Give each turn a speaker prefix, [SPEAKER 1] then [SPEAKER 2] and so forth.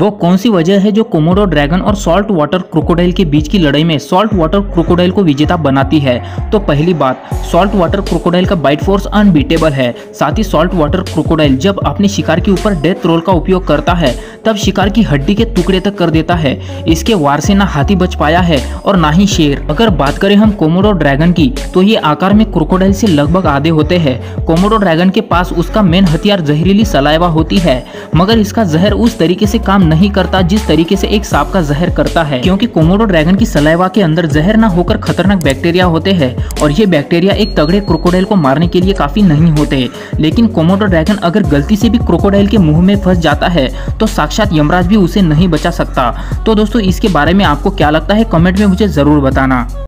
[SPEAKER 1] वो कौन सी वजह है जो कोमोडो ड्रैगन और सॉल्ट वाटर क्रोकोडाइल के बीच की लड़ाई में सॉल्ट वाटर क्रोकोडाइल को विजेता बनाती है? तो पहली बात सॉल्ट वाटर क्रोकोडाइल का बाइट फोर्स अनबीटेबल है। साथ ही सॉल्ट वाटर क्रोकोडाइल जब अपने शिकार के ऊपर डेथ रोल का उपयोग करता है तब शिकार की हड्डी के टुकड़े तक कर देता है। इसके वार से ना हाथी बच पाया है और ना ही शेर। अगर बात करें हम कोमोडो ड्रैगन की तो ये आकार में क्रोकोडाइल से लगभग आधे होते हैं। कोमोडो ड्रैगन के पास उसका मेन हथियार जहरीली सलाइवा होती है, मगर इसका जहर उस तरीके से काम नहीं करता जिस तरीके से एक सांप का जहर करता है। क्योंकि कोमोडो ड्रैगन की सलाइवा के अंदर जहर न होकर खतरनाक बैक्टीरिया होते हैं, और ये बैक्टीरिया एक तगड़े क्रोकोडाइल को मारने के लिए काफ़ी नहीं होते। लेकिन कोमोडो ड्रैगन अगर गलती से भी क्रोकोडाइल के मुँह में फंस जाता है तो साक्षात यमराज भी उसे नहीं बचा सकता। तो दोस्तों, इसके बारे में आपको क्या लगता है? कमेंट में मुझे ज़रूर बताना।